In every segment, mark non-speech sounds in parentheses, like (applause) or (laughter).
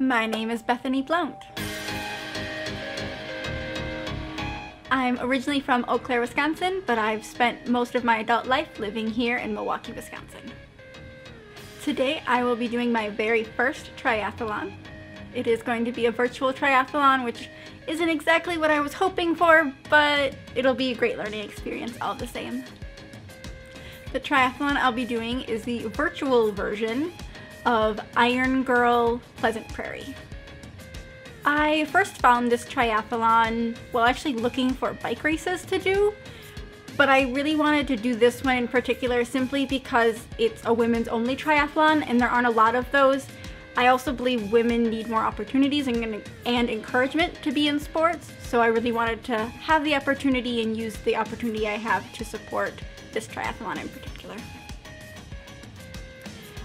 My name is Bethany Blount. I'm originally from Eau Claire, Wisconsin, but I've spent most of my adult life living here in Milwaukee, Wisconsin. Today I will be doing my very first triathlon. It is going to be a virtual triathlon, which isn't exactly what I was hoping for, but it'll be a great learning experience all the same. The triathlon I'll be doing is the virtual version of Iron Girl Pleasant Prairie. I first found this triathlon while actually looking for bike races to do, but I really wanted to do this one in particular simply because it's a women's only triathlon and there aren't a lot of those. I also believe women need more opportunities and, and encouragement to be in sports, so I really wanted to have the opportunity and use the opportunity I have to support this triathlon in particular.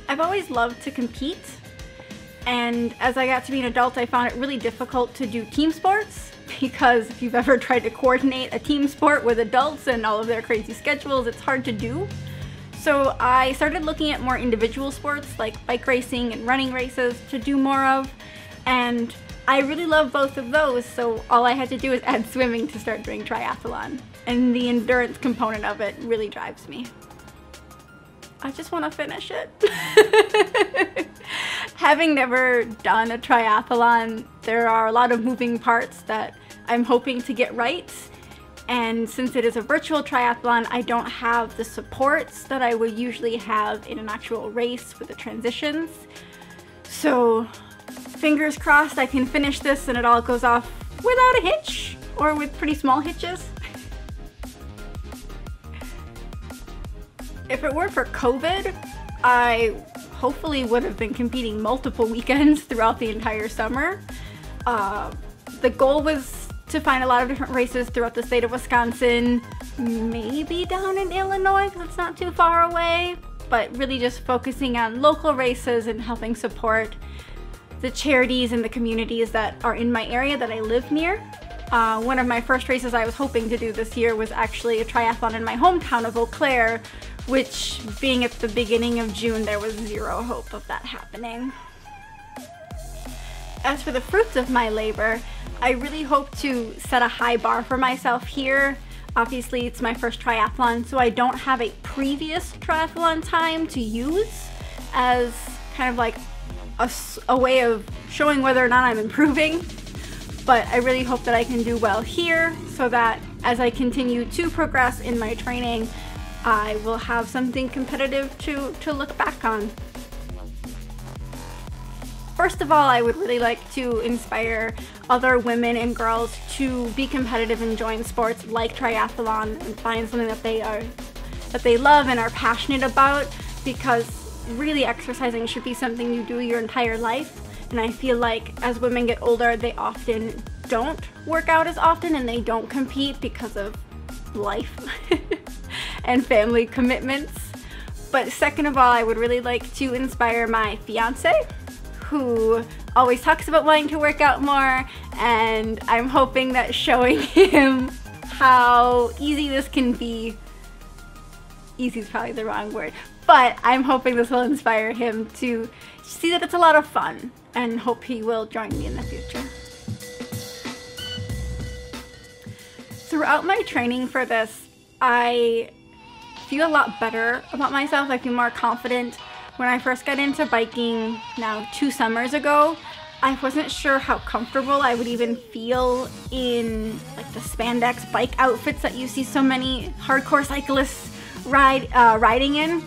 I've always loved to compete and as I got to be an adult, I found it really difficult to do team sports (laughs) because if you've ever tried to coordinate a team sport with adults and all of their crazy schedules, it's hard to do. So I started looking at more individual sports like bike racing and running races to do more of. And I really love both of those, so all I had to do was add swimming to start doing triathlon. And the endurance component of it really drives me. I just want to finish it. (laughs) Having never done a triathlon, there are a lot of moving parts that I'm hoping to get right. And since it is a virtual triathlon, I don't have the supports that I would usually have in an actual race with the transitions. So fingers crossed I can finish this and it all goes off without a hitch or with pretty small hitches. If it weren't for COVID, I hopefully would have been competing multiple (laughs) weekends throughout the entire summer. Uh, the goal was to find a lot of different races throughout the state of Wisconsin, maybe down in Illinois because it's not too far away, but really just focusing on local races and helping support the charities and the communities that are in my area that I live near. Uh, one of my first races I was hoping to do this year was actually a triathlon in my hometown of Eau Claire, which being at the beginning of June, there was zero hope of that happening. As for the fruits of my labor, I really hope to set a high bar for myself here. Obviously, it's my first triathlon, so I don't have a previous triathlon time to use as kind of like a, a way of showing whether or not I'm improving. But I really hope that I can do well here so that as I continue to progress in my training, I will have something competitive to, to look back on. First of all, I would really like to inspire other women and girls to be competitive and join sports like triathlon and find something that they are that they love and are passionate about because really exercising should be something you do your entire life. And I feel like as women get older, they often don't work out as often and they don't compete because of life. (laughs) and family commitments. But second of all, I would really like to inspire my fiance, who always talks about wanting to work out more, and I'm hoping that showing (laughs) him how easy this can be, easy is probably the wrong word, but I'm hoping this will inspire him to see that it's a lot of fun and hope he will join me in the future. Throughout my training for this, I feel a lot better about myself. I feel more confident. When I first got into biking now two summers ago, I wasn't sure how comfortable I would even feel in like the spandex bike outfits that you see so many hardcore cyclists ride uh, riding in.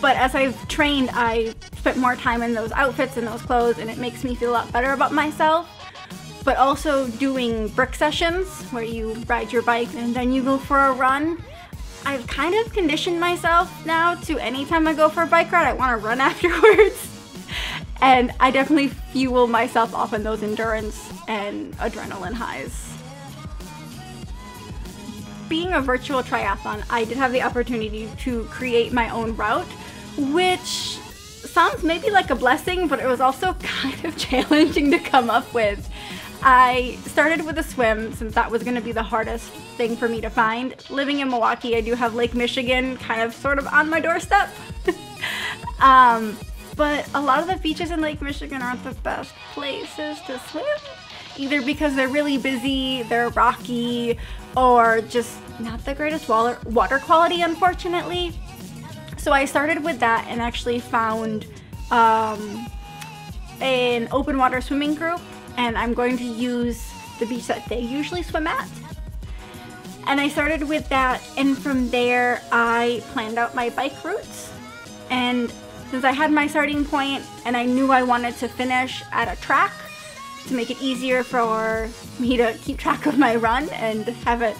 But as I've trained, I spent more time in those outfits and those clothes, and it makes me feel a lot better about myself. But also doing brick sessions where you ride your bike and then you go for a run I've kind of conditioned myself now to anytime I go for a bike ride, I want to run (laughs) afterwards. and I definitely fuel myself off in those endurance and adrenaline highs. Being a virtual triathlon, I did have the opportunity to create my own route, which sounds maybe like a blessing, but it was also (laughs) kind of challenging to come up with. I started with a swim since that was going to be the hardest thing for me to find. Living in Milwaukee, I do have Lake Michigan kind of sort of on my doorstep. (laughs) um, but a lot of the beaches in Lake Michigan aren't the best places to swim. Either because they're really busy, they're rocky, or just not the greatest water, water quality, unfortunately. So I started with that and actually found um, an open water swimming group, and I'm going to use the beach that they usually swim at. And I started with that, and from there, I planned out my bike routes. And since I had my starting point and I knew I wanted to finish at a track to make it easier for me to keep track of my run and have it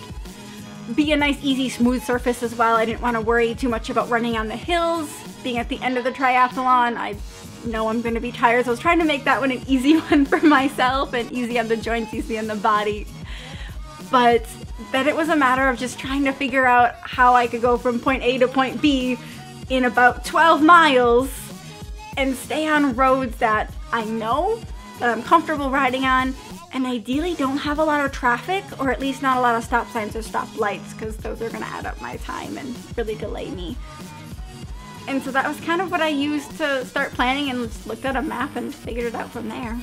be a nice, easy, smooth surface as well. I didn't want to worry too much about running on the hills. Being at the end of the triathlon, I know I'm going to be tired, so I was trying to make that one an (laughs) easy one for myself and easy on the joints, easy on the body. But then it was a matter of just trying to figure out how I could go from point A to point B in about 12 miles and stay on roads that I know, that I'm comfortable riding on, and ideally don't have a lot of traffic or at least not a lot of stop signs or stop lights because those are going to add up my time and really delay me. And so that was kind of what I used to start planning and just looked at a map and figured it out from there.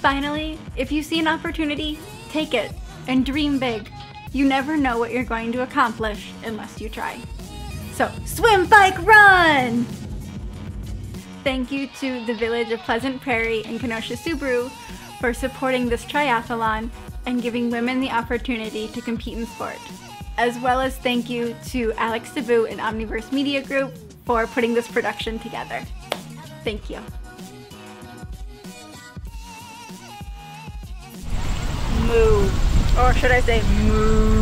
Finally, if you see an opportunity, take it and dream big. You never know what you're going to accomplish unless you try. So, swim, bike, run! Thank you to the village of Pleasant Prairie and Kenosha Subaru for supporting this triathlon and giving women the opportunity to compete in sport. As well as thank you to Alex Sabu and Omniverse Media Group for putting this production together. Thank you. Moo. Or should I say moo?